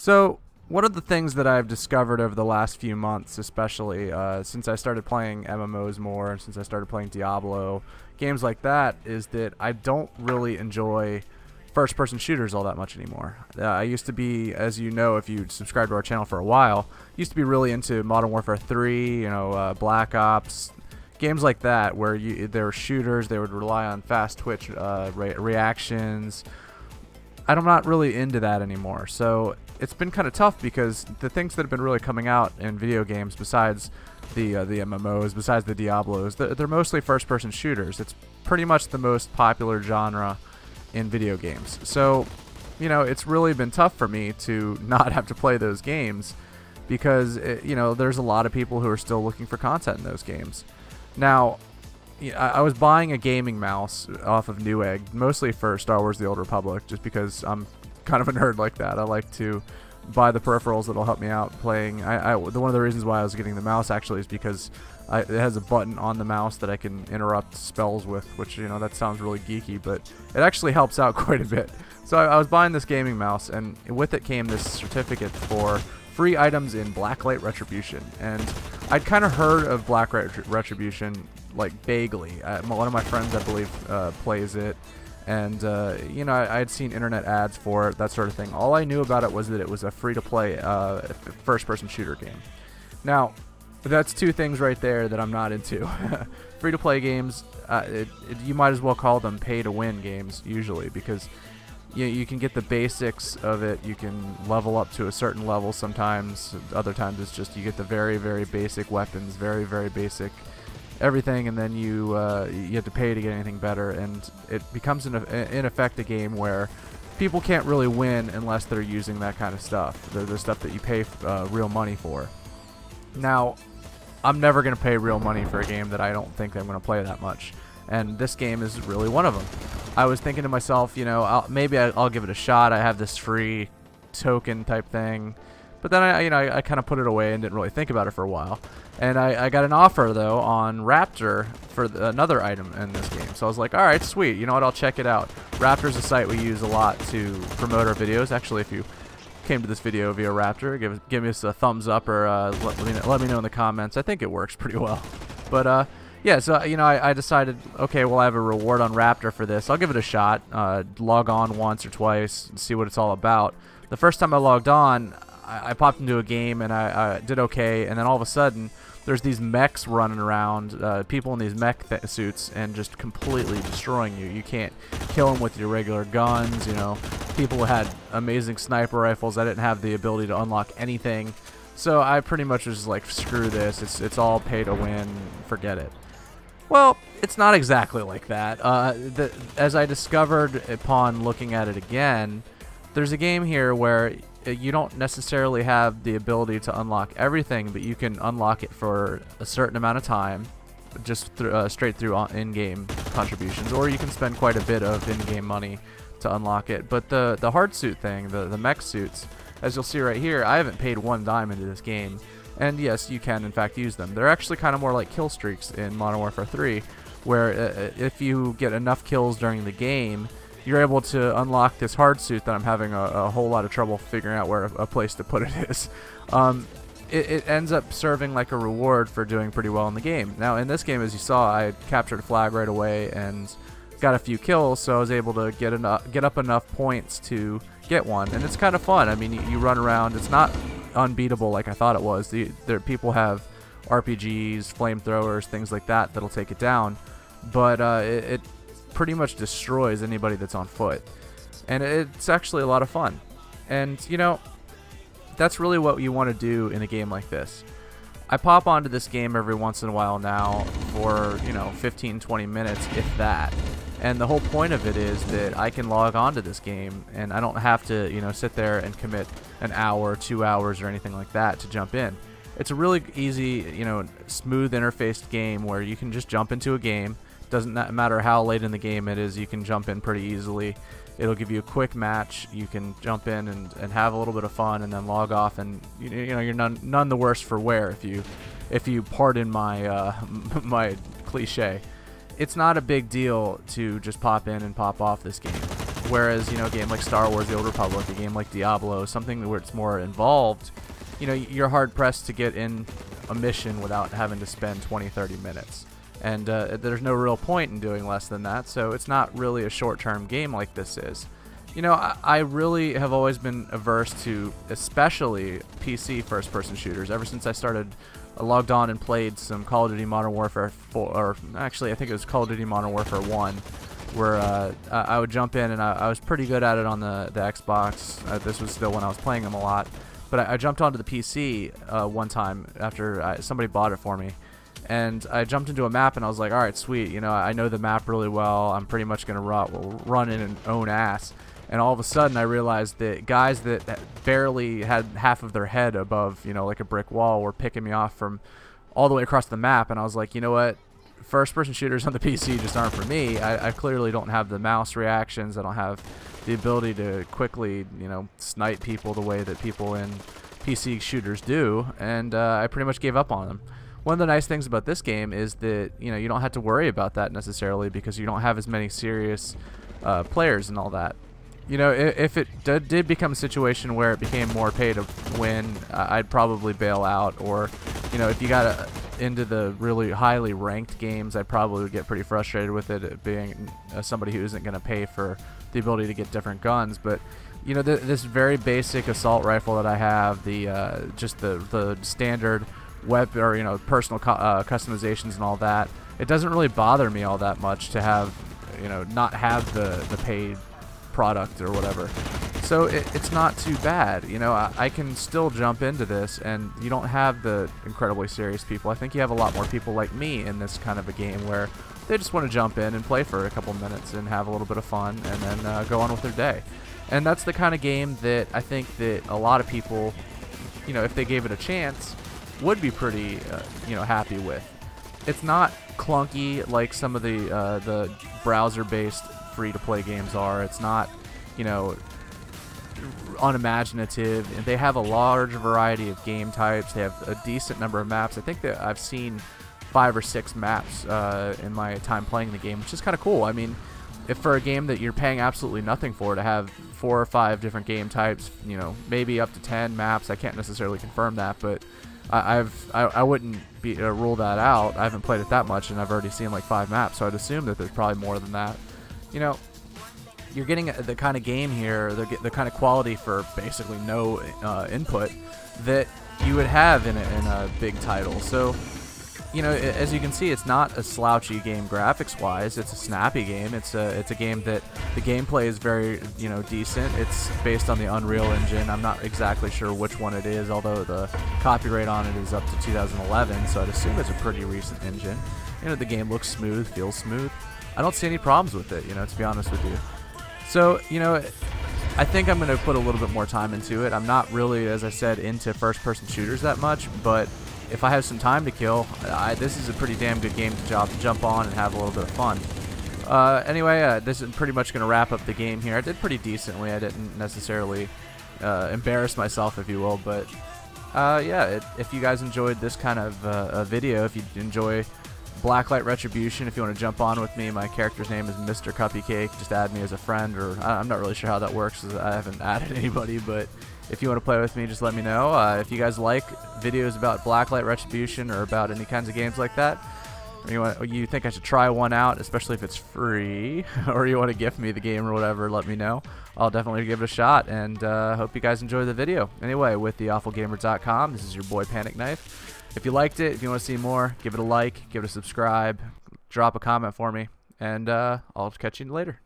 So, one of the things that I've discovered over the last few months, especially uh, since I started playing MMOs more and since I started playing Diablo, games like that, is that I don't really enjoy first person shooters all that much anymore. Uh, I used to be, as you know, if you subscribed to our channel for a while, used to be really into Modern Warfare 3, you know, uh, Black Ops, games like that where you there were shooters, they would rely on fast twitch uh, re reactions. I'm not really into that anymore. So it's been kind of tough because the things that have been really coming out in video games, besides the uh, the MMOs, besides the Diablos, they're, they're mostly first-person shooters. It's pretty much the most popular genre in video games. So, you know, it's really been tough for me to not have to play those games because it, you know there's a lot of people who are still looking for content in those games. Now, I was buying a gaming mouse off of Newegg, mostly for Star Wars: The Old Republic, just because I'm kind of a nerd like that. I like to buy the peripherals that'll help me out playing. I, I the, one of the reasons why I was getting the mouse actually is because I, it has a button on the mouse that I can interrupt spells with, which you know that sounds really geeky, but it actually helps out quite a bit. So I, I was buying this gaming mouse, and with it came this certificate for free items in Blacklight Retribution, and I'd kind of heard of Black Retribution like vaguely. Uh, one of my friends, I believe, uh, plays it and uh, you know I, had seen internet ads for it, that sort of thing. All I knew about it was that it was a free-to-play uh, first-person shooter game. Now, that's two things right there that I'm not into. free-to-play games, uh, it, it, you might as well call them pay-to-win games usually because you, you can get the basics of it. You can level up to a certain level sometimes. Other times it's just you get the very very basic weapons, very very basic everything, and then you uh, you have to pay to get anything better, and it becomes in, in effect a game where people can't really win unless they're using that kind of stuff. The, the stuff that you pay uh, real money for. Now, I'm never going to pay real money for a game that I don't think I'm going to play that much, and this game is really one of them. I was thinking to myself, you know, I'll, maybe I, will give it a shot. I have this free token type thing. But then I, you know, I, I kind of put it away and didn't really think about it for a while. And I, I got an offer though on Raptr for the, another item in this game. So I was like, all right, sweet. You know what? I'll check it out. Raptr's a site we use a lot to promote our videos. Actually, if you came to this video via Raptr, give give us a thumbs up or uh, let, me know, let me know in the comments. I think it works pretty well. But uh, yeah, so you know, I, I, decided, okay, well, I have a reward on Raptr for this. I'll give it a shot. Uh, log on once or twice and see what it's all about. The first time I logged on, I, I popped into a game and I, did okay, and then all of a sudden there's these mechs running around, uh, people in these mech th suits, and just completely destroying you. You can't kill them with your regular guns. You know, people had amazing sniper rifles. I didn't have the ability to unlock anything, so I pretty much was like, screw this. It's it's all pay to win. Forget it. Well, it's not exactly like that. Uh, the, as I discovered upon looking at it again, there's a game here where you don't necessarily have the ability to unlock everything, but you can unlock it for a certain amount of time, just uh, straight through in-game contributions, or you can spend quite a bit of in-game money to unlock it. But the the hard suit thing, the the mech suits, as you'll see right here, I haven't paid one dime into this game, and yes, you can in fact use them. They're actually kind of more like kill streaks in Modern Warfare 3, where uh, uh, if you get enough kills during the game you're able to unlock this hard suit that I'm having a, a whole lot of trouble figuring out where a, place to put it is. Um, it, it, ends up serving like a reward for doing pretty well in the game. Now, in this game, as you saw, I captured a flag right away and got a few kills, so I was able to get enough, get up enough points to get one, and it's kind of fun. I mean, you, you, run around. It's not unbeatable like I thought it was. The, there, people have RPGs, flamethrowers, things like that that'll take it down, but uh, it, it pretty much destroys anybody that's on foot. And it's actually a lot of fun. And, you know, that's really what you want to do in a game like this. I pop onto this game every once in a while now for, you know, 15, 20 minutes, if that. And the whole point of it is that I can log on to this game and I don't have to, you know, sit there and commit an hour, two hours, or anything like that to jump in. It's a really easy, you know, smooth interfaced game where you can just jump into a game, doesn't matter how late in the game it is, you can jump in pretty easily. It'll give you a quick match. You can jump in and, and have a little bit of fun and then log off and you, you know you're none, none the worse for wear if you if you pardon my uh, my cliche. It's not a big deal to just pop in and pop off this game. whereas you know a game like Star Wars: The Old Republic, a game like Diablo, something where it's more involved, you know, you're hard pressed to get in a mission without having to spend 20, 30 minutes. And uh, there's no real point in doing less than that, so it's not really a short-term game like this is. You know, I, I really have always been averse to, especially PC first-person shooters. Ever since I started, I logged on and played some Call of Duty Modern Warfare 4, or actually I think it was Call of Duty Modern Warfare 1, where uh, I would jump in and I, I, was pretty good at it on the, the Xbox. Uh, this was still when I was playing them a lot. But I, jumped onto the PC uh, one time after I, somebody bought it for me. And I jumped into a map and I was like, alright, sweet. You know, I know the map really well. I'm pretty much going to run, run in and own ass and all of a sudden I realized that guys that barely had half of their head above, you know, like a brick wall were picking me off from all the way across the map, and I was like, you know what? First-person shooters on the PC just aren't for me. I, I clearly don't have the mouse reactions. I don't have the ability to quickly, you know, snipe people the way that people in PC shooters do, and uh, I pretty much gave up on them. One of the nice things about this game is that you know you don't have to worry about that necessarily because you don't have as many serious uh, players and all that you know, if it did become a situation where it became more pay to win, I'd probably bail out. Or, you know, if you got a, into the really highly ranked games, I probably would get pretty frustrated with it being uh, somebody who isn't going to pay for the ability to get different guns. But, you know, th this very basic assault rifle that I have, the uh, just the the standard weapon or you know personal uh, customizations and all that, it doesn't really bother me all that much to have, you know, not have the the paid product or whatever. So it, it's not too bad. You know, I, I, can still jump into this, and you don't have the incredibly serious people. I think you have a lot more people like me in this kind of a game where they just want to jump in and play for a couple minutes and have a little bit of fun and then uh, go on with their day. And that's the kind of game that I think that a lot of people, you know, if they gave it a chance, would be pretty, uh, you know, happy with. It's not clunky like some of the uh, the browser-based free-to-play games are. It's not, you know, unimaginative. They have a large variety of game types. They have a decent number of maps. I think that I've seen five or six maps uh, in my time playing the game, which is kind of cool. I mean, if for a game that you're paying absolutely nothing for to have four or five different game types, you know, maybe up to ten maps. I can't necessarily confirm that, but I, have I, I wouldn't be uh, rule that out. I haven't played it that much, and I've already seen like five maps, so I'd assume that there's probably more than that you know, you're getting the kind of game here, the, the kind of quality for basically no uh, input that you would have in a, in a big title. So, you know, as you can see, it's not a slouchy game graphics-wise. It's a snappy game. It's a it's a game that the gameplay is very you know decent. It's based on the Unreal Engine. I'm not exactly sure which one it is, although the copyright on it is up to 2011, so I'd assume it's a pretty recent engine. You know, the game looks smooth, feels smooth. I don't see any problems with it, you know, to be honest with you. So, you know, I think I'm going to put a little bit more time into it. I'm not really, as I said, into first-person shooters that much, but if I have some time to kill, I, this is a pretty damn good game to jump, jump on and have a little bit of fun. Uh, anyway, uh, this is pretty much going to wrap up the game here. I did pretty decently. I didn't necessarily uh, embarrass myself, if you will, but uh, yeah, it, if you guys enjoyed this kind of uh, video, if you enjoy Blacklight Retribution, if you want to jump on with me, my character's name is Mr. Cuppycake. Just add me as a friend, or I'm not really sure how that works. I haven't added anybody, but if you want to play with me, just let me know. Uh, if you guys like videos about Blacklight Retribution or about any kinds of games like that, or you, want, you think I should try one out, especially if it's free, or you want to gift me the game or whatever, let me know. I'll definitely give it a shot, and uh, hope you guys enjoy the video. Anyway, with theawfulgamer.com, this is your boy Panic Knife. If you liked it, if you want to see more, give it a like, give it a subscribe, drop a comment for me, and uh, I'll catch you later.